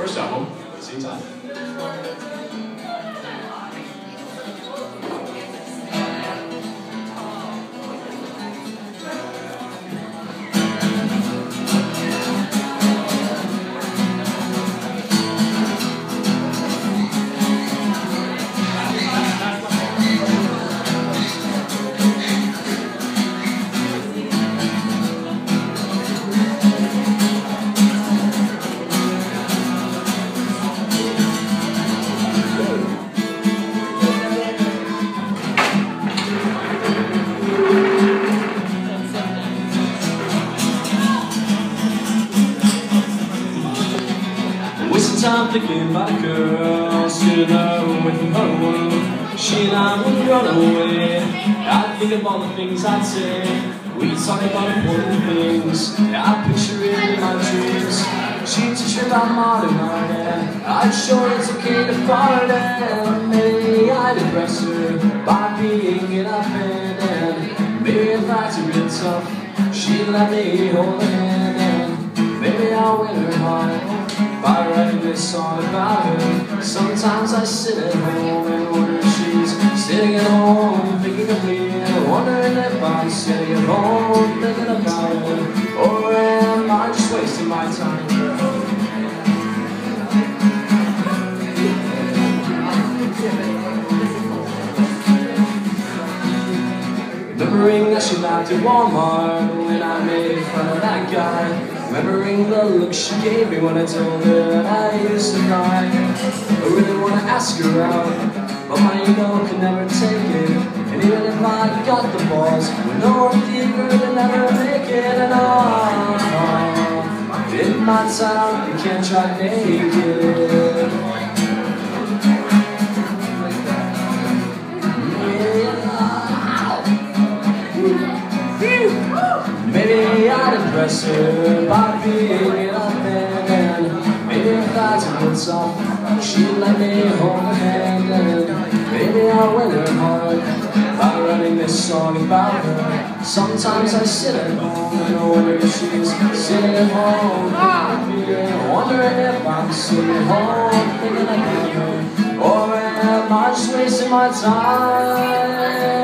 first album, Same Time. Wasting time thinking about a girl her away from her world. She and I would run away. I think of all the things I'd say We talk about important things I picture it in my dreams. She'd teach me about modern art. I'd show her it's okay to fart and Maybe I'd impress her by being in a band And maybe if I too real tough. She'd let me hold her hand. And Maybe I'll win her heart by writing this song about her. Sometimes I sit at home and wonder she's sitting at home thinking of me. Wondering if I'm sitting at home thinking about her. Or am I just wasting my time? Remembering that she laughed at Walmart when I made fun of that guy. Remembering the look she gave me when I told her I used to cry. I really want to ask her out, but my ego can never take it. And even if I got the balls, we're no deeper than never make it. And oh, oh, oh, in my town, you can't try naked. Her by being a man Maybe I she'd let me hold her hand And maybe I'll win her heart. By writing this song about her Sometimes I sit at home and wonder if she's sitting at home Wondering if I'm sitting at home thinking about her. Or am I just wasting my time?